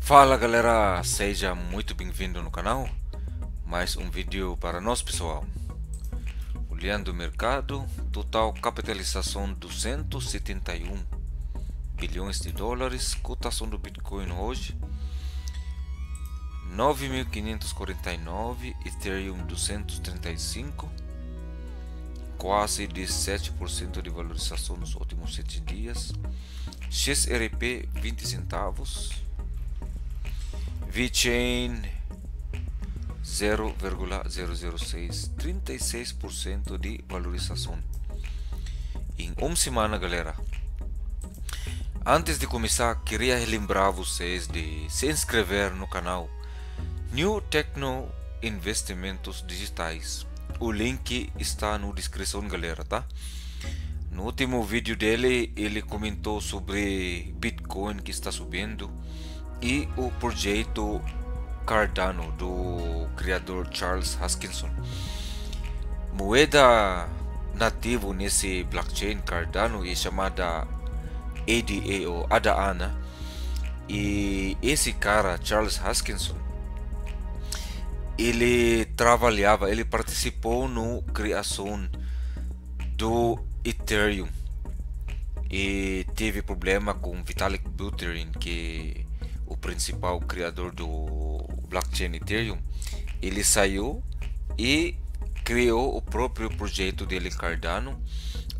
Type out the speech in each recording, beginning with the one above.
Fala galera, seja muito bem-vindo no canal. Mais um vídeo para nós pessoal. Olhando o mercado, total capitalização 271 bilhões de dólares, cotação do Bitcoin hoje 9.549, Ethereum 235, quase 17% de valorização nos últimos 7 dias, XRP 20 centavos, VeChain 0,006, 36% de valorização em uma semana, galera. Antes de começar, queria relembrar vocês de se inscrever no canal New Techno Investimentos Digitais. O link está na descrição, galera, tá? No último vídeo dele, ele comentou sobre Bitcoin que está subindo e o projeto Cardano do criador Charles Hoskinson. Moeda nativo nesse blockchain Cardano é chamada ADA ou ADA, E esse cara, Charles Hoskinson, ele trabalhava, ele participou no criação do Ethereum e teve problema com Vitalik Buterin, que é o principal criador do blockchain Ethereum. Ele saiu e criou o próprio projeto dele Cardano,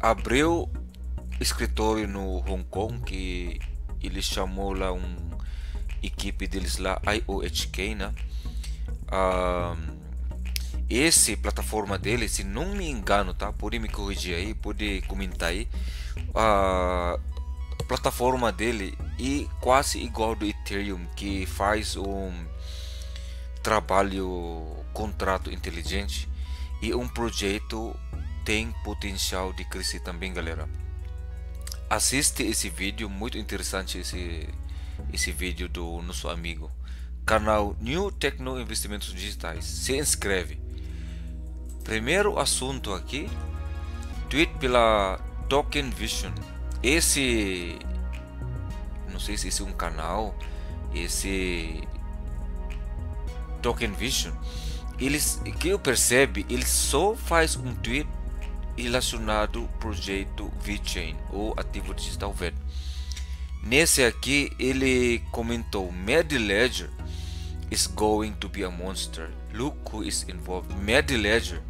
abriu escritório no Hong Kong que ele chamou lá um equipe deles lá IOHK, né? Uh, esse plataforma dele, se não me engano, tá? Pode me corrigir aí, pode comentar aí. A plataforma dele é quase igual do Ethereum, que faz um trabalho contrato inteligente e um projeto tem potencial de crescer também, galera assiste esse vídeo muito interessante esse esse vídeo do nosso amigo canal New Techno Investimentos Digitais. Se inscreve. Primeiro assunto aqui tweet pela Token Vision. Esse não sei se esse é um canal esse Token Vision eles que eu percebe ele só faz um tweet relacionado ao projeto VeChain ou ativo digital VED. Nesse aqui ele comentou Mad Ledger is going to be a monster. Look who is involved. Mad Ledger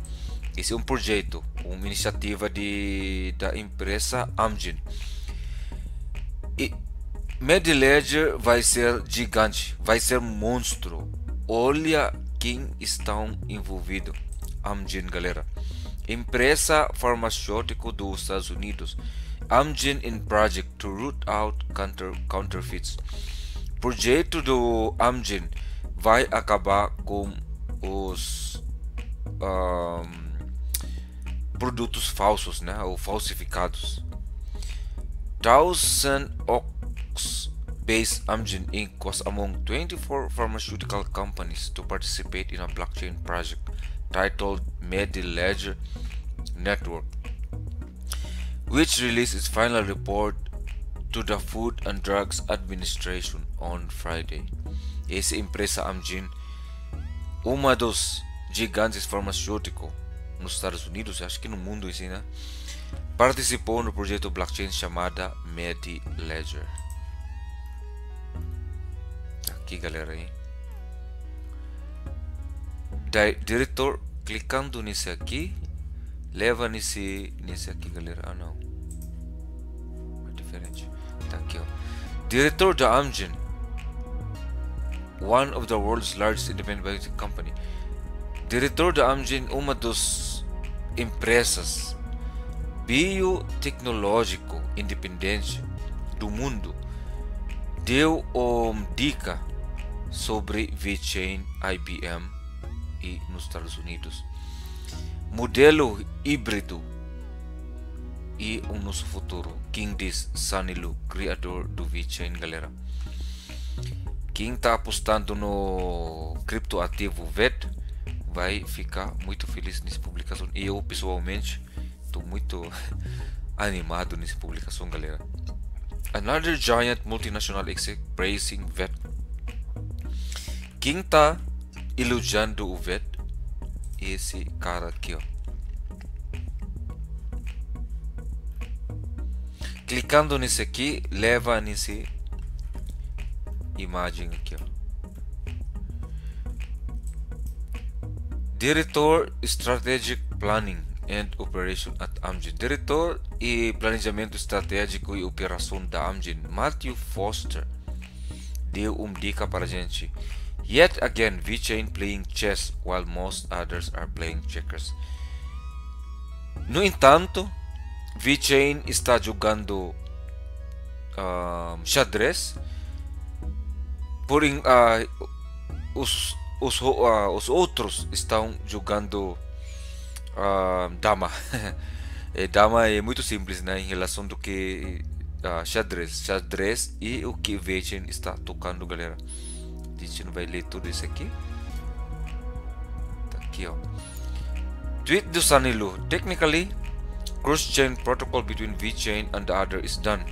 esse é um projeto, uma iniciativa de, da empresa Amgen. E Mad Ledger vai ser gigante, vai ser monstro. Olha quem estão envolvidos. Amgen, galera empresa farmacêutica dos Estados Unidos, Amgen in Project to root out counter, counterfeits. Projeto do Amgen vai acabar com os um, produtos falsos, né, ou falsificados. Thousand Oaks based Amgen Inc. was among 24 pharmaceutical companies to participate in a blockchain project titled Ledger Network, which released its final report to the Food and Drugs Administration on Friday. Essa empresa Amgen, uma dos gigantes farmacêuticos nos Estados Unidos, acho que no mundo assim, né? participou no projeto blockchain chamada Ledger. Aqui, galera, aí diretor clicando nesse aqui leva nesse nesse aqui galera ah não diferente. Tá aqui ó. Diretor da Amgen one of the world's largest independent biotech company. Diretor da Amgen uma das empresas biotecnológico independente do mundo deu uma dica sobre VeChain IBM e nos Estados Unidos. Modelo híbrido e o nosso futuro. Quem diz Sanilu, criador do VeChain, galera. Quem está apostando no criptoativo VET vai ficar muito feliz nessa publicação. Eu, pessoalmente, estou muito animado nessa publicação, galera. Another giant multinational exec praising VET. Quem está elogiando o VET? Esse cara aqui, ó. Clicando nesse aqui, leva nesse imagem aqui, ó. Diretor Strategic Planning and Operation at Amgen. Diretor e Planejamento Estratégico e Operação da Amgen, Matthew Foster, deu uma dica para a gente. Yet again, VeChain playing chess while most others are playing checkers. No entanto, VeChain está jogando uh, xadrez, porém uh, os, os, uh, os outros estão jogando dama. dama é muito simples né, em relação do que xadrez, xadrez e o que VeChain está tocando, galera. A gente não vai ler tudo isso aqui. Tá aqui, ó. Tweet do Sanilu. Technically, cross-chain protocol between VeChain and the other is done.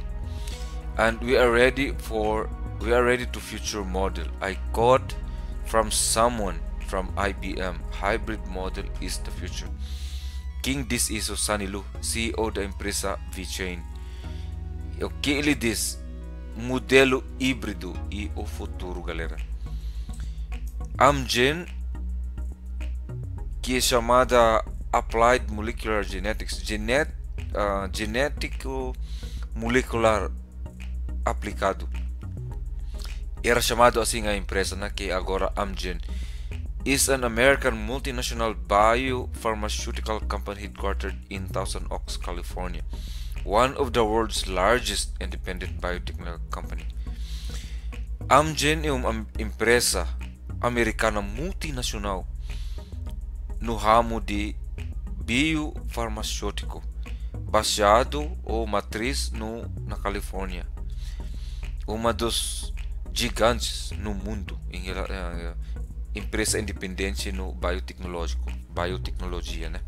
And we are ready for we are ready to future model. I got from someone from IBM. Hybrid model is the future. King this is o Sanilu, CEO da empresa VeChain. O que ele diz? Modelo híbrido e o futuro, galera. Amgen, que é chamada Applied Molecular Genetics, genet, uh, genético molecular aplicado. Era chamado assim a empresa, né, que agora Amgen is an American multinational biopharmaceutical company headquartered in Thousand Oaks, California, one of the world's largest independent biotechnology company. Amgen é uma empresa americana multinacional no ramo de biofarmacêutico, baseado ou matriz no, na Califórnia. Uma dos gigantes no mundo em uh, empresa independente no biotecnológico, biotecnologia, né?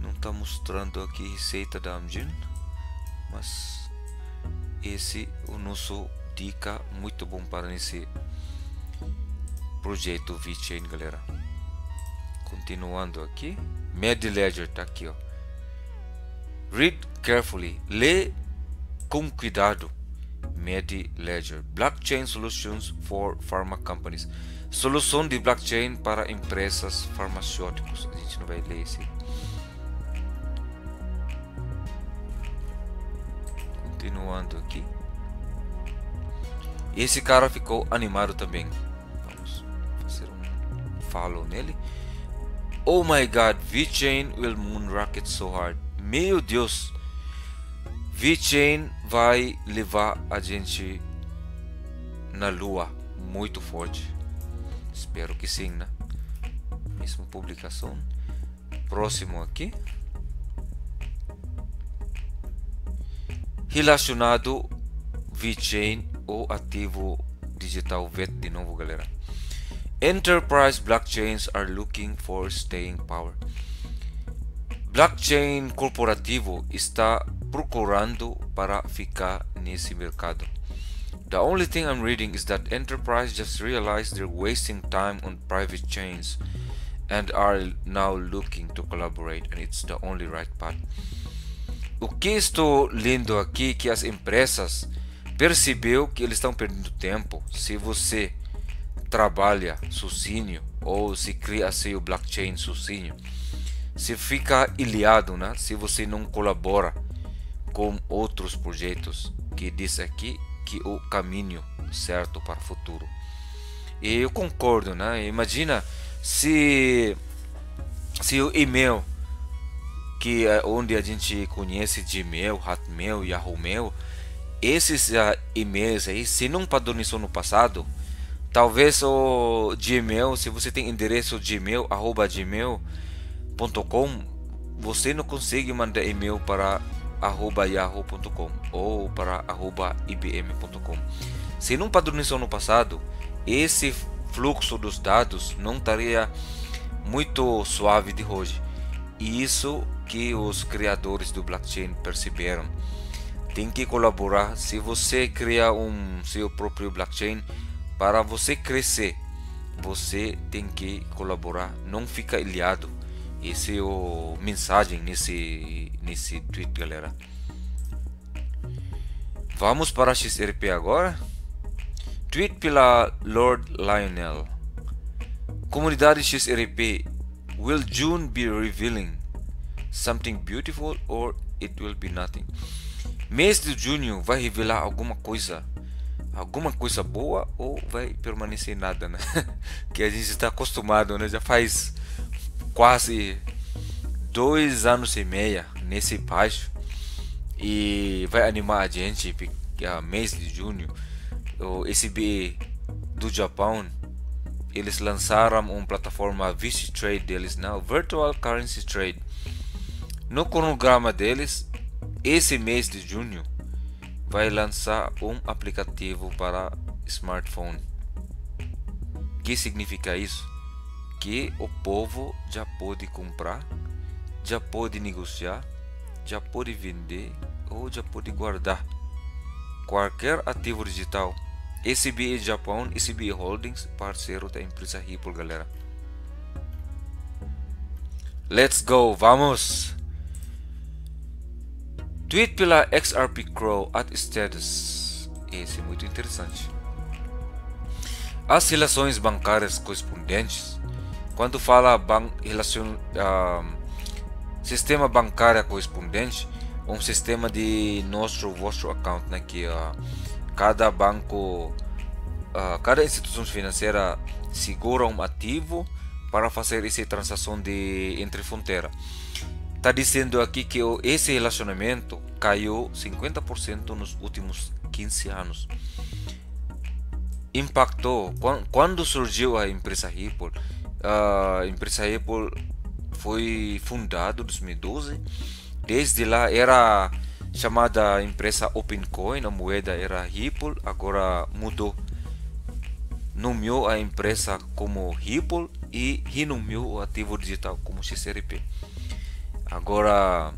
Não está mostrando aqui receita da Amgen, mas esse é o nosso dica muito bom para esse projeto VeChain, galera. Continuando aqui, Med Ledger tá aqui, ó. Read carefully, lê com cuidado. Med Ledger, Blockchain Solutions for Pharma Companies. Solução de blockchain para empresas farmacêuticas. A gente não vai ler esse. Continuando aqui. Esse cara ficou animado também. Vamos fazer um follow nele. Oh my god, VeChain will moon rocket so hard. Meu Deus. VeChain vai levar a gente na lua muito forte. Espero que sim, né? Mesma publicação. Próximo aqui. Relacionado VeChain ou ativo digital VET de novo, galera. Enterprise blockchains are looking for staying power. Blockchain corporativo está procurando para ficar nesse mercado. The only thing I'm reading is that enterprise just realized they're wasting time on private chains and are now looking to collaborate and it's the only right path. O que estou lendo aqui que as empresas percebeu que eles estão perdendo tempo. Se você trabalha sozinho ou se cria seu blockchain sozinho, se fica ilhado, né? Se você não colabora com outros projetos que diz aqui que o caminho certo para o futuro. E eu concordo, né? Imagina se se o e-mail que é onde a gente conhece Gmail, Hotmail, Yahoo Mail, esses uh, e-mails aí, se não padronizou no passado, talvez o Gmail, se você tem endereço Gmail, arroba gmail.com, você não consegue mandar e-mail para arroba yahoo.com ou para arroba ibm.com. Se não padronizou no passado, esse fluxo dos dados não estaria muito suave de hoje. E isso que os criadores do blockchain perceberam. Tem que colaborar. Se você cria um seu próprio blockchain para você crescer, você tem que colaborar. Não fica ilhado. Esse é o mensagem nesse nesse tweet, galera. Vamos para XRP agora. Tweet pela Lord Lionel. Comunidade XRP. Will June be revealing something beautiful or it will be nothing? Mês de junho vai revelar alguma coisa, alguma coisa boa ou vai permanecer nada, né? que a gente está acostumado, né? Já faz quase dois anos e meia nesse baixo e vai animar a gente a mês de junho o SBE do Japão eles lançaram uma plataforma VC Trade deles não Virtual Currency Trade no cronograma deles esse mês de junho vai lançar um aplicativo para smartphone que significa isso que o povo já pode comprar já pode negociar já pode vender ou já pode guardar qualquer ativo digital. SBE Japão, SBE Holdings, parceiro da empresa Ripple, galera. Let's go, vamos! Tweet pela XRP Crow at status. Esse é muito interessante. As relações bancárias correspondentes, quando fala ban relacion, uh, sistema bancário correspondente, um sistema de nosso vosso account, né? Que uh, cada banco, uh, cada instituição financeira segura um ativo para fazer essa transação de entre fronteira. Está dizendo aqui que esse relacionamento caiu 50% nos últimos 15 anos. Impactou quando surgiu a empresa Ripple. A empresa Ripple foi fundada em 2012 Desde lá era chamada empresa OpenCoin, a moeda era Ripple, agora mudou. Nomeou a empresa como Ripple e renomeou o ativo digital como XRP. Agora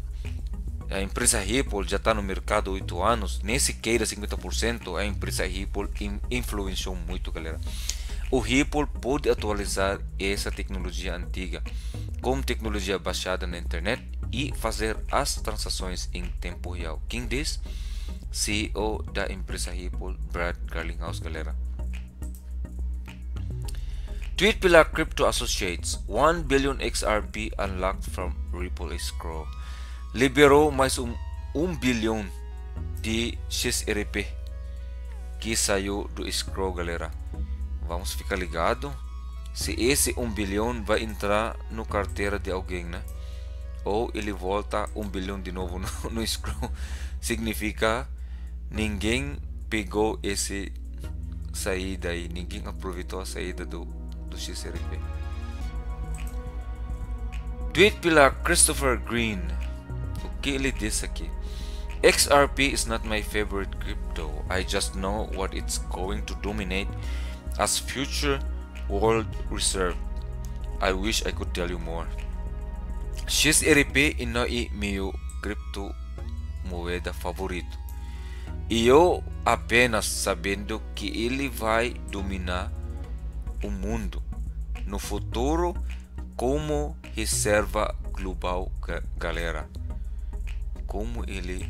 a empresa Ripple já está no mercado há 8 anos, nem sequer 50%, a empresa Ripple influenciou muito, galera. O Ripple pode atualizar essa tecnologia antiga com tecnologia baixada na internet e fazer as transações em tempo real. Quem diz? CEO da empresa Ripple, Brad Garlinghouse, galera. Tweet pela Crypto Associates: 1 billion XRP unlocked from Ripple escrow. Liberou mais um 1 bilhão de XRP que saiu do escrow, galera. Vamos ficar ligado se esse 1 bilhão vai entrar no carteira de alguém, né? ou ele volta um bilhão de novo no, no scroll significa ninguém pegou esse saída e ninguém aproveitou a saída do, do XRP tweet pela Christopher Green ele disse aqui XRP is not my favorite crypto. I just know what it's going to dominate as future world reserve. I wish I could tell you more. XRP não é meu criptomoeda favorito. E eu apenas sabendo que ele vai dominar o mundo no futuro como reserva global, galera. Como ele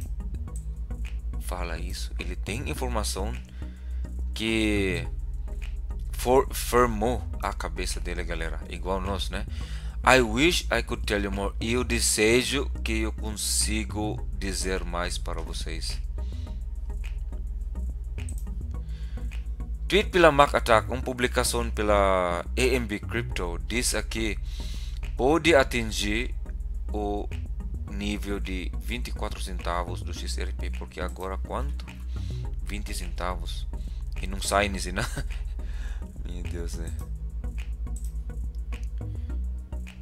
fala isso? Ele tem informação que for, formou a cabeça dele, galera. Igual nós, né? I wish I could tell you more. Eu desejo que eu consigo dizer mais para vocês. Tweet pela Mac Attack, uma publicação pela AMB Crypto, diz aqui pode atingir o nível de 24 centavos do XRP, porque agora quanto? 20 centavos. E não sai nesse, não? Meu Deus, né?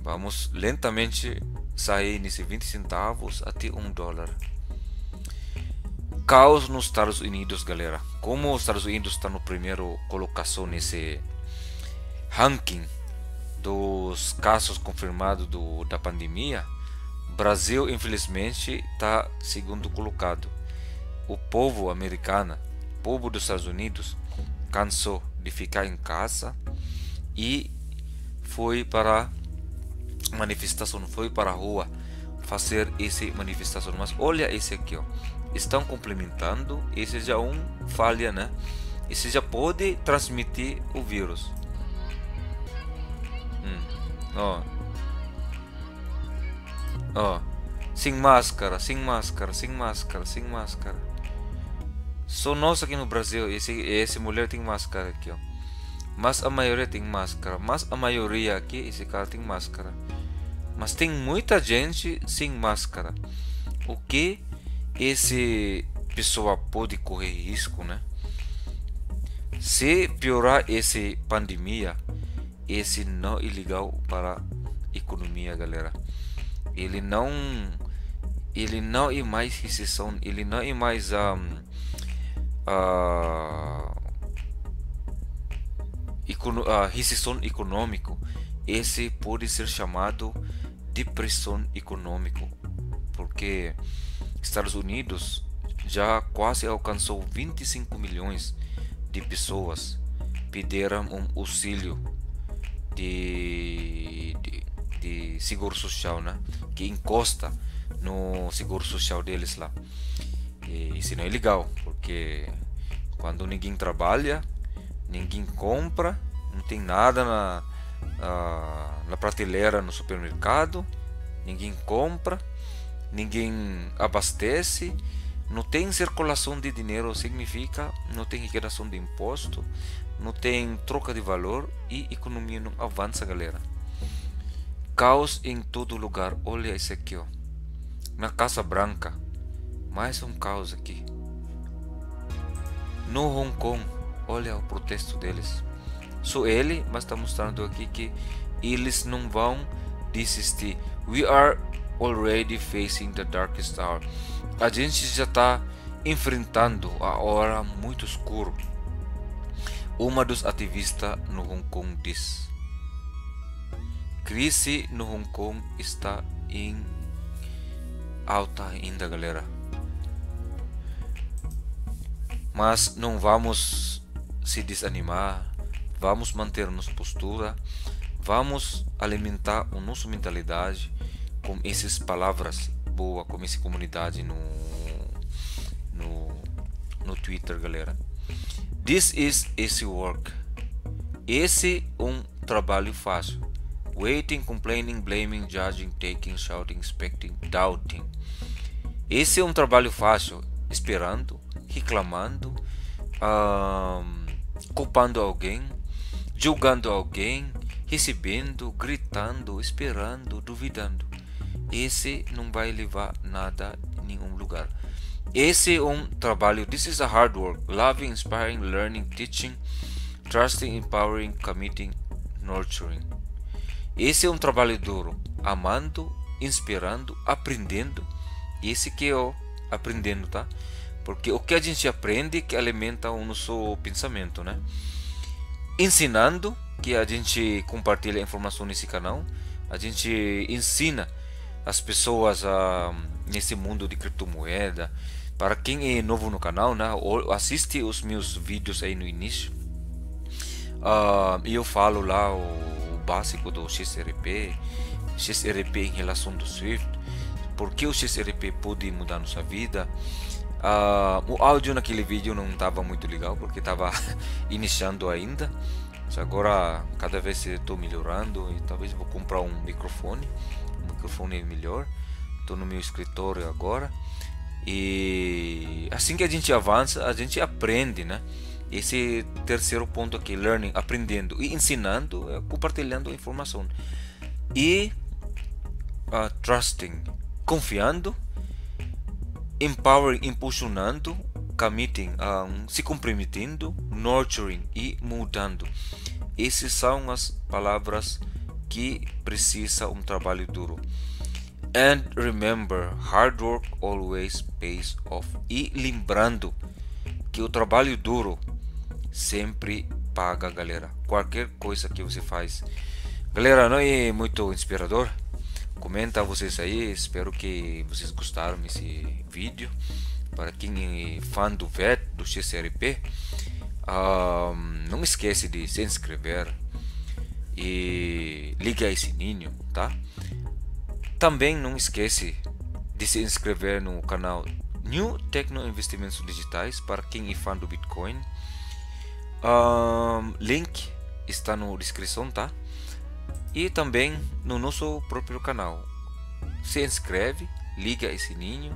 Vamos lentamente sair nesse 20 centavos até 1 dólar. Caos nos Estados Unidos, galera. Como os Estados Unidos está no primeiro colocação nesse ranking dos casos confirmados do, da pandemia, Brasil, infelizmente, está segundo colocado. O povo americano, povo dos Estados Unidos, cansou de ficar em casa e foi para manifestação, foi para a rua fazer essa manifestação. Mas olha esse aqui, ó. Estão complementando. Esse já é um falha, né? Esse já pode transmitir o vírus. Hum. Ó. Ó. Sem máscara, sem máscara, sem máscara, sem máscara. Só nós aqui no Brasil, esse, esse mulher tem máscara aqui, ó. Mas a maioria tem máscara. Mas a maioria aqui, esse cara tem máscara. Mas tem muita gente sem máscara. O que esse pessoa pode correr risco, né? Se piorar essa pandemia, esse não é para a economia, galera. Ele não ele não é mais recessão, ele não é mais um, uh, econo, uh, recessão econômico. Esse pode ser chamado depressão econômica, porque Estados Unidos já quase alcançou 25 milhões de pessoas pediram um auxílio de, de, de, seguro social, né? Que encosta no seguro social deles lá. E isso não é legal, porque quando ninguém trabalha, ninguém compra, não tem nada na, na prateleira no supermercado, ninguém compra, ninguém abastece, não tem circulação de dinheiro, significa não tem liquidação de imposto, não tem troca de valor e economia não avança, galera. Caos em todo lugar. Olha isso aqui, ó. Na Casa Branca, mais um caos aqui. No Hong Kong, olha o protesto deles. Só ele, mas está mostrando aqui que eles não vão desistir. We are already facing the darkest hour. A gente já está enfrentando a hora muito escura. Uma dos ativistas no Hong Kong diz: Crise no Hong Kong está em alta ainda, galera. Mas não vamos se desanimar, vamos manter nossa postura, vamos alimentar a nossa mentalidade com essas palavras boas, com essa comunidade no, no, no Twitter, galera. This is easy work. Esse um trabalho fácil. Waiting, complaining, blaming, judging, taking, shouting, expecting, doubting. Esse é um trabalho fácil. Esperando, reclamando, um, culpando alguém, julgando alguém, recebendo, gritando, esperando, duvidando. Esse não vai levar nada a nenhum lugar. Esse é um trabalho. This is a hard work. Loving, inspiring, learning, teaching, trusting, empowering, committing, nurturing. Esse é um trabalho duro. Amando, inspirando, aprendendo. Esse que é o aprendendo, tá? Porque o que a gente aprende que alimenta o nosso pensamento, né? Ensinando, que a gente compartilha informação nesse canal. A gente ensina as pessoas a, nesse mundo de criptomoeda para quem é novo no canal, né, assiste os meus vídeos aí no início. Uh, eu falo lá o, básico do XRP, XRP em relação do Swift, porque o XRP pode mudar nossa vida. Uh, o áudio naquele vídeo não estava muito legal porque estava iniciando ainda. Mas agora cada vez estou melhorando e talvez vou comprar um microfone, microfone melhor. Estou no meu escritório agora. E assim que a gente avança, a gente aprende, né? Esse terceiro ponto aqui, learning, aprendendo e ensinando, é compartilhando informação. E uh, trusting, confiando, empowering, impulsionando, committing, um, se comprometendo, nurturing e mudando. Essas são as palavras que precisa um trabalho duro. And remember, hard work always pays off. E lembrando que o trabalho duro sempre paga, galera. Qualquer coisa que você faz. Galera, não é muito inspirador? Comenta vocês aí, espero que vocês gostaram desse vídeo. Para quem é fã do VET, do XRP, um, não esquece de se inscrever e liga esse sininho, tá? Também não esquece de se inscrever no canal New Tecno Investimentos Digitais para quem é fã do Bitcoin. Um, link está na descrição, tá? E também no nosso próprio canal. Se inscreve, liga esse sininho,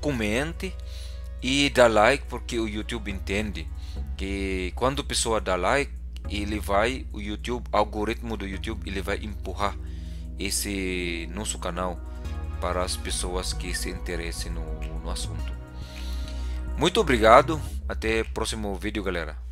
comente e dá like porque o YouTube entende que quando a pessoa dá like ele vai o YouTube algoritmo do YouTube ele vai empurrar esse nosso canal para as pessoas que se interessem no, no assunto. Muito obrigado. Até o próximo vídeo galera